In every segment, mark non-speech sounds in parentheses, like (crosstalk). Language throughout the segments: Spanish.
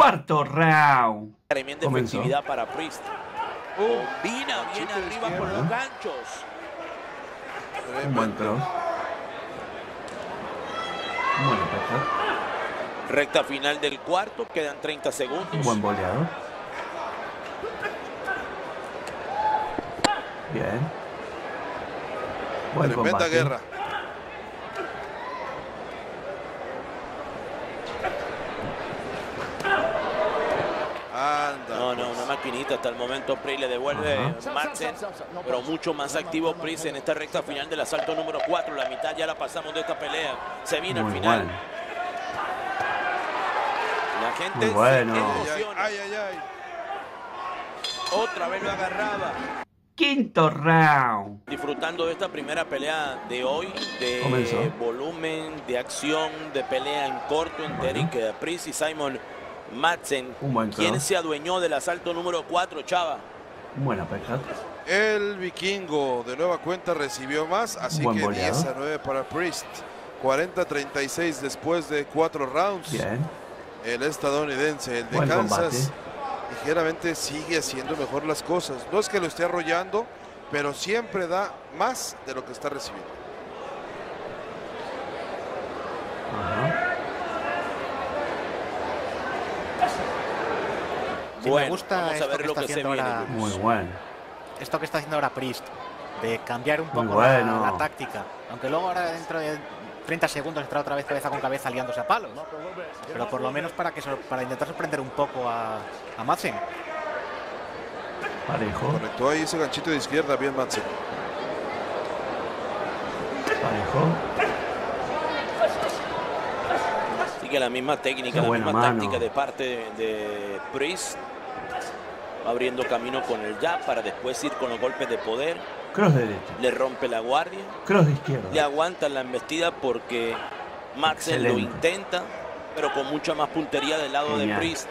Cuarto round. Tremenda Comenzó. efectividad para Priest. Combina bien arriba con los ganchos. Un buen cross. Un uppercut. Recta final del cuarto, quedan 30 Un segundos. buen boleador. Bien. Buen Tremenda combate. guerra. Anda. No, no, pues. una maquinita. Hasta el momento Priest le devuelve Ajá. Pero mucho más activo Priest en esta recta final del asalto número 4. La mitad ya la pasamos de esta pelea. Se viene al final. bueno. La gente Muy se bueno. Ay, ay, emociona. ay, ay, ay. Otra vez lo agarraba. Quinto round. Disfrutando de esta primera pelea de hoy, de Comenzó. volumen, de acción, de pelea en corto entre Bueno. Eric Priest y Simon Madsen. Un buen ¿Quién cross. se adueñó del asalto número 4, Chava? Un buen uppercut. El vikingo de nueva cuenta recibió más, así que boleado. 10 a 9 para Priest. 40-36 después de cuatro rounds. Bien. El estadounidense, el de Buen Kansas, ligeramente sigue haciendo mejor las cosas. No es que lo esté arrollando, pero siempre da más de lo que está recibiendo. Ajá. Sí, me gusta vamos a esto ver que lo está que se haciendo viene. ahora. Muy bueno. Esto que está haciendo ahora Priest, de cambiar un poco la- bueno. la, táctica. Aunque luego ahora dentro de 30 segundos estará otra vez cabeza con cabeza liándose a palos. Pero por lo menos para que para intentar sorprender un poco a, a Madsen. Parejo. Conectó ahí ese ganchito de izquierda, bien Madsen. Parejo. Sigue la misma técnica, Qué la misma táctica de parte de, de Priest. Va abriendo camino con el jab para después ir con los golpes de poder. Cross derecha. Le rompe la guardia. Cross de Le izquierda. aguanta la embestida porque Madsen lo intenta, pero con mucha más puntería del lado de. Priest.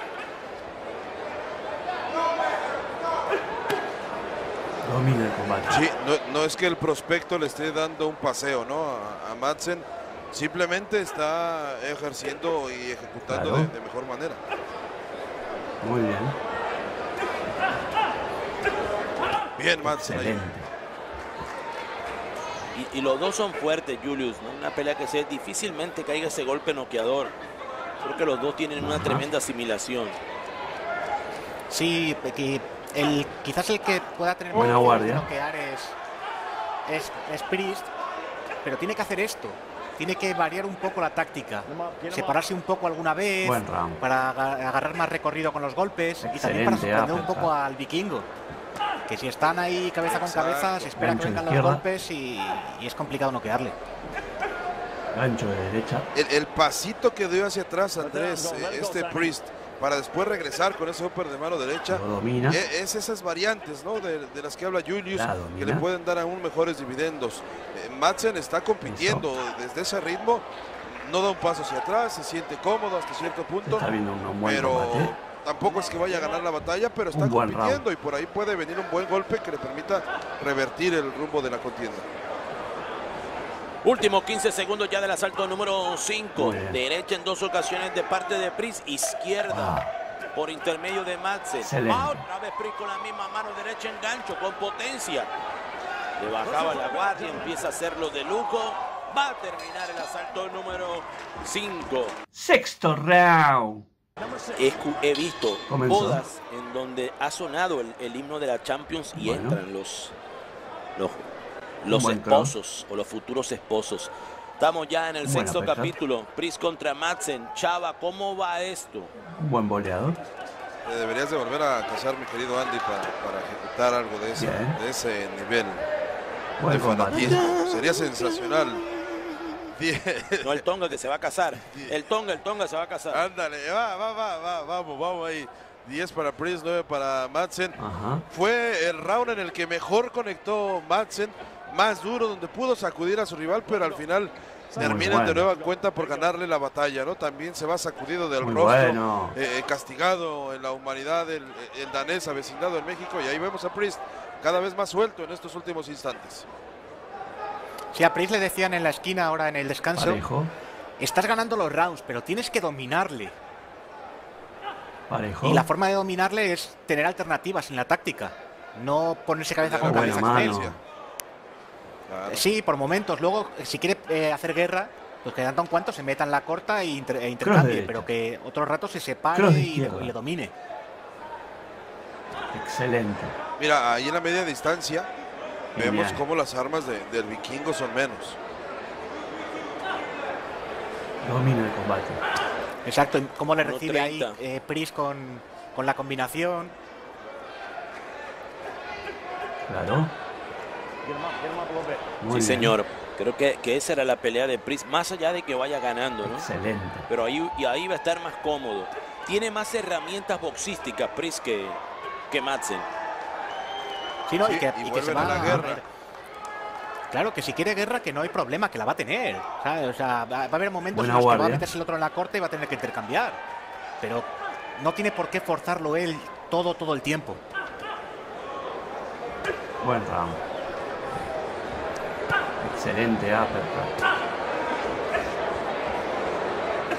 Domina el combate. Sí, no, no es que el prospecto le esté dando un paseo, ¿no? A, a Madsen. Simplemente está ejerciendo y ejecutando Claro. de, de mejor manera. Muy bien. Bien, Madsen. ahí. Y, y los dos son fuertes, Julius. ¿no? Una pelea que se difícilmente caiga ese golpe noqueador. Creo que los dos tienen una Ajá. tremenda asimilación. Sí, que el, quizás el que pueda tener Buena más guardia. noquear es, es, es Priest, pero tiene que hacer esto. Tiene que variar un poco la táctica. Separarse un poco alguna vez para aga- agarrar más recorrido con los golpes y también para Excelente sorprender un poco al vikingo. Que si están ahí cabeza con cabeza, se espera que Gancho vengan los golpes y, y es complicado noquearle. Gancho de derecha. El, el pasito que dio hacia atrás Andrés, eh, este Priest, para después regresar con ese upper de mano derecha, Lo domina. e- es esas variantes ¿no? de, de las que habla Julius que le pueden dar aún mejores dividendos. Eh, Madsen está compitiendo desde ese ritmo, no da un paso hacia atrás, se siente cómodo hasta cierto punto, Está viendo un, un buen pero combate. tampoco es que vaya a ganar la batalla, pero está compitiendo y por ahí puede venir un buen golpe que le permita revertir el rumbo de la contienda. Últimos 15 segundos ya del asalto número 5. Muy bien. Derecha en dos ocasiones de parte de Priest. Izquierda por intermedio de Madsen. Otra vez Priest con la misma mano derecha en gancho, con potencia. Le bajaba la guardia, empieza a hacerlo de lujo. Va a terminar el asalto número 5. Sexto round. He, he visto Comenzó. bodas en donde ha sonado el, el himno de la Champions y Bueno. entran los, los, los esposos o los futuros esposos. Estamos ya en el Un buen sexto uppercut. capítulo. Priest contra Madsen. Chava, ¿cómo va esto? Un buen boleador. Te deberías de volver a casar, mi querido Andy, para, para ejecutar algo de ese, de ese nivel Buen de fanatismo. Sería sensacional. No el Tonga que se va a casar. El Tonga, el Tonga se va a casar. Ándale, va, va, va, va, vamos, vamos ahí. 10 para Prince, 9 para Madsen. Ajá. Fue el round en el que mejor conectó Madsen, más duro, donde pudo sacudir a su rival, pero al final terminan de bueno. nueva cuenta por ganarle la batalla, ¿no? También se va sacudido del Muy rostro, bueno. eh, eh, castigado en la humanidad, el, el danés avecindado en México, y ahí vemos a Priest cada vez más suelto en estos últimos instantes. Si a Priest le decían en la esquina ahora en el descanso, Parejo. estás ganando los rounds, pero tienes que dominarle. Parejo. Y la forma de dominarle es tener alternativas en la táctica. No ponerse cabeza con cabeza Buena con él. Claro. Sí, por momentos. Luego, si quiere eh, hacer guerra, pues que en cuanto se meta en la corta e, inter- e intercambie, pero que otro rato se separe y, le domine. Excelente. Mira, ahí en la media distancia vemos cómo las armas de- del vikingo son menos. Domina el combate. Exacto. ¿Cómo le 1.30. recibe ahí eh, Pris con, con la combinación? Claro. Muy Sí, bien. señor. Creo que, que esa era la pelea de Priest, más allá de que vaya ganando, ¿no? Excelente. Pero ahí, y ahí va a estar más cómodo. Tiene más herramientas boxísticas Priest que, que Madsen. Sí, ¿no? Sí, y que, y y que vuelven se a va la guerra. Claro, que si quiere guerra, que no hay problema, que la va a tener. ¿sabes? O sea, va a haber momentos Buena en los que va a meterse el otro en la corte y va a tener que intercambiar. Pero no tiene por qué forzarlo él todo, todo el tiempo. Buen round. Excelente uppercut.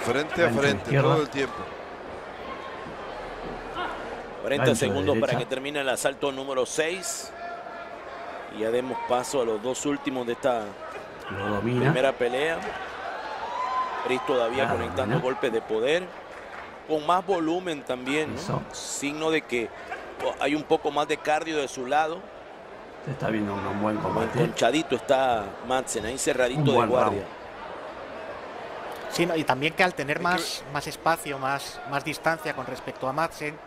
Frente a frente todo el tiempo. 40 Gancho de segundos para que termine el asalto número 6. Y ya demos paso a los dos últimos de esta primera pelea. Priest todavía Claro, conectando ¿no? golpes de poder. Con más volumen también. Signo de que hay un poco más de cardio de su lado. Se está viendo un buen combate. enconchadito está Madsen, ahí cerradito de guardia. round. Sí, no, y también que al tener más, más espacio, más, más distancia con respecto a Madsen,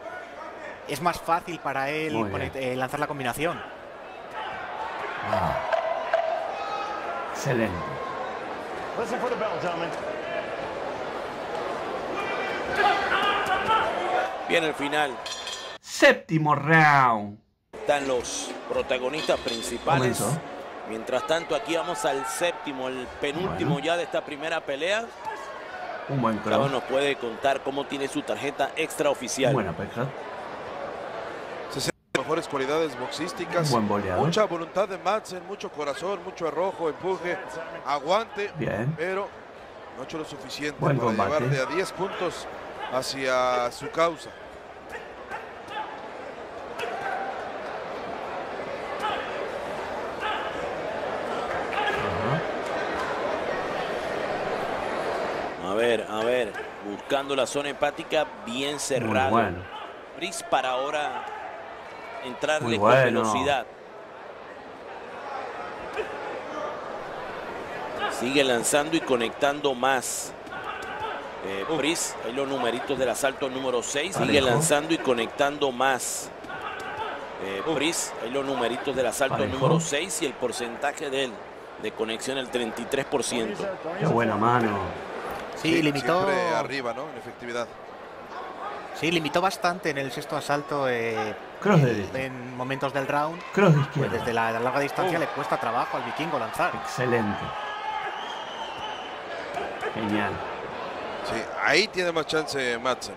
es más fácil para él eh, lanzar la combinación. Ah. Excelente. Bien, el final. Séptimo round. Están los protagonistas principales. Comenzó. Mientras tanto, aquí vamos al séptimo, el penúltimo Bueno. ya de esta primera pelea. Un buen Cabo cross. nos puede contar cómo tiene su tarjeta extraoficial. Un buen uppercut. Mejores cualidades Un boxísticas. buen boleador. Mucha voluntad de Madsen, mucho corazón, mucho arrojo, empuje, aguante, Bien. pero no ha hecho lo suficiente Buen para combate. llevar de a 10 puntos hacia su causa. Ver, a ver. Buscando la zona hepática bien Muy cerrado. bueno. Brice para ahora entrarle Muy con velocidad. Sigue lanzando y conectando más. Eh, Brice, ahí los numeritos del asalto número 6. Sigue lanzando y conectando más. Eh, Brice, ahí los numeritos del asalto Parejo. número 6 y el porcentaje de él de conexión el 33%. Qué buena mano. Sí, limitó, Siempre arriba, ¿no? En efectividad. sí, limitó bastante en el sexto asalto eh, Cross de derecha. en momentos del round. Cross de Pues desde la larga distancia le cuesta trabajo al vikingo lanzar. Excelente. Genial. Sí, ahí tiene más chance Madsen.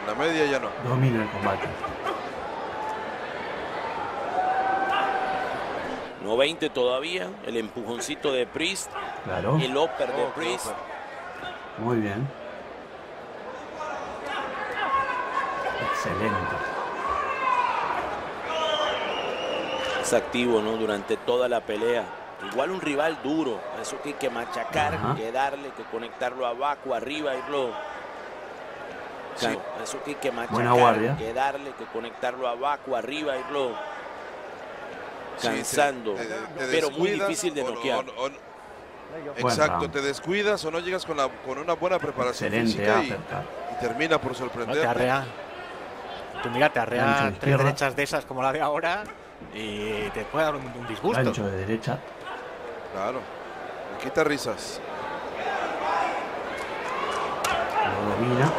En la media ya no. Domina el combate. 90 todavía, el empujoncito de Priest, Claro. el upper de Oh, Priest. upper. Muy bien. Excelente. Es activo, ¿no? Durante toda la pelea. Igual un rival duro. Eso que hay que machacar, Ajá. que darle, que conectarlo abajo, arriba, irlo. Sí. Claro, Eso que hay que machacar, Buena guardia. que darle, que conectarlo abajo, arriba, irlo Sí, te- cansando. te- te pero muy difícil de noquear. o- o- Buen exacto, te descuidas o no llegas con, la, con una buena preparación Excelente física y, termina por ¿no? Te sorprender. arrea. Tú mira, te arrea de tres derechas de esas como la de ahora y te puede dar un, un disgusto. Gancho de derecha. Claro. Le quita risas. Lo domina.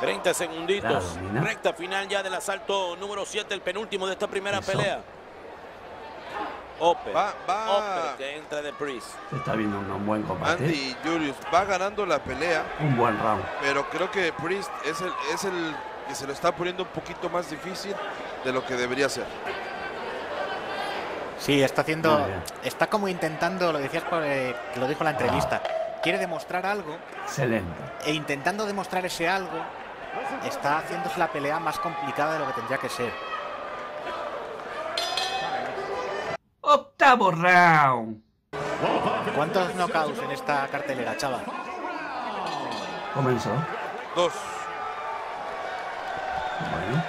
30 segunditos. Domina. Recta final ya del asalto número 7, el penúltimo de esta primera Eso. pelea. Upper. Va, va. Que entra de Priest. Se está viendo un buen combate. Andy Julius va ganando la pelea, Un buen round. pero creo que Priest es el, es el que se lo está poniendo un poquito más difícil de lo que debería ser. Sí, está haciendo. Está como intentando, lo decías por, eh, que lo dijo en la entrevista, quiere demostrar algo Excelente. e intentando demostrar ese algo está haciéndose la pelea más complicada de lo que tendría que ser. Octavo round. ¿Cuántos knockouts en esta cartelera, chaval? Comenzó. Dos. Bueno,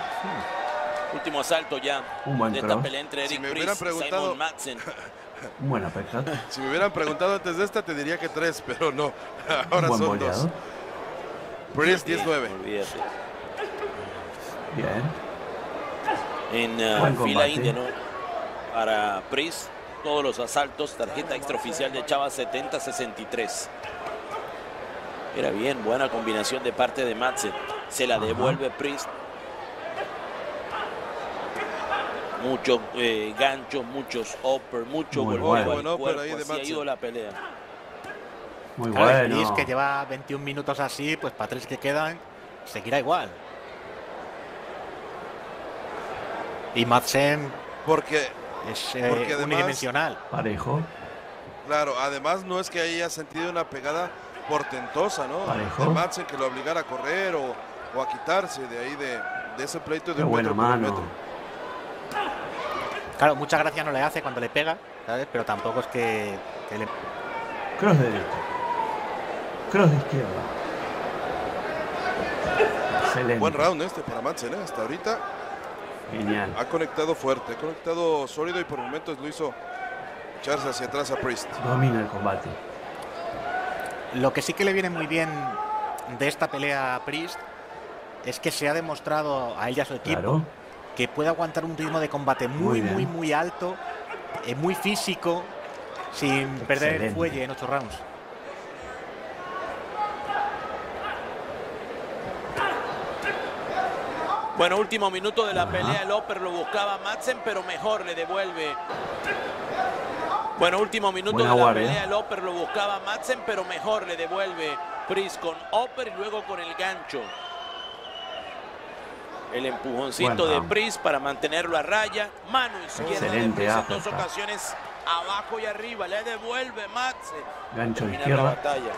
Último asalto ya Un buen de esta cross. pelea entre Si Eric me hubieran Priest y preguntado- Simon Madsen. (laughs) buena pesca. Si me hubieran preguntado antes de esta, te diría que tres, pero no. (laughs) Ahora buen son boleado. dos. Priest Bien, 10-9. olvídate. Bien. En uh, fila india, ¿no? Para Priest, todos los asaltos, tarjeta extraoficial de Chava 70-63. Era bien, buena combinación de parte de Madsen. Se la devuelve Priest. Muchos eh, ganchos, muchos upper, mucho Muy golpeo bueno. cuerpo. ahí de Así ha ido la pelea. Muy Claro, bueno. es que lleva 21 minutos así, pues para tres que quedan, seguirá igual. Y Madsen Porque, es eh, además- unidimensional. Parejo. claro, además no es que haya sentido una pegada portentosa, ¿no? Parejo. De Madsen que lo obligara a correr o, o a quitarse de ahí de, de ese pleito de Qué un buena metro mano. metro. Claro, mucha gracia no le hace cuando le pega, ¿sabes? Pero tampoco es que, que le... Cross de derecha. Cross de izquierda. Excelente. Buen round este para Madsen, ¿eh? Hasta ahorita Genial. ha conectado fuerte, ha conectado sólido y por momentos lo hizo echarse hacia atrás a Priest. Domina el combate. Lo que sí que le viene muy bien de esta pelea a Priest es que se ha demostrado a él y a su equipo Claro. que puede aguantar un ritmo de combate muy, Muy muy, muy alto, eh, muy físico, sin perder el fuelle en ocho rounds. Bueno, último minuto de la pelea. El upper lo buscaba Madsen, pero mejor le devuelve. Bueno, último minuto Buena de la pelea. El upper lo buscaba Madsen, pero mejor le devuelve Priest con upper y luego con el gancho. El empujoncito de. Priest para mantenerlo a raya. Mano izquierda de Priest en dos uppercut. ocasiones. Abajo y arriba. Le devuelve Madsen. Gancho de la izquierda. batalla.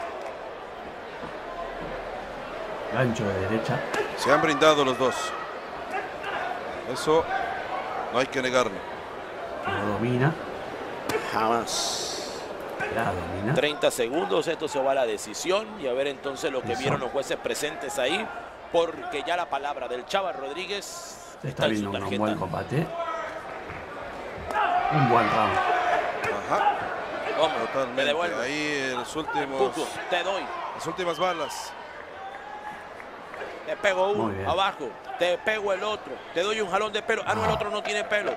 Gancho de derecha. Se han brindado los dos. Eso no hay que negarlo. Lo domina. Jamás. La domina. 30 segundos, esto se va a la decisión y a ver entonces lo que Eso. vieron los jueces presentes ahí, porque ya la palabra del Chava Rodríguez Se está está en su viendo un buen combate. Un buen round. Ajá, Vamos, me totalmente. devuelve. Ahí los últimos, Empujo, te doy, las últimas balas. Te pego uno, abajo, te pego el otro, te doy un jalón de pelo. Ah, no, el otro no tiene pelo.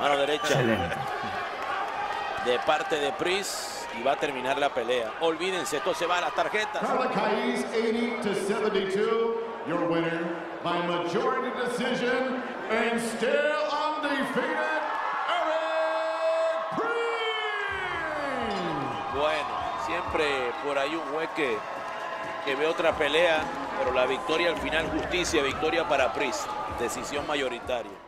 Mano derecha Excelente. de parte de Pris y va a terminar la pelea. Olvídense, esto se va a las tarjetas. Caracas 80 to 72. Your winner by majority decision and still undefeated, Eric Priest. Bueno, siempre por ahí un juez que, que ve otra pelea, pero la victoria al final justicia, victoria para Pris, decisión mayoritaria.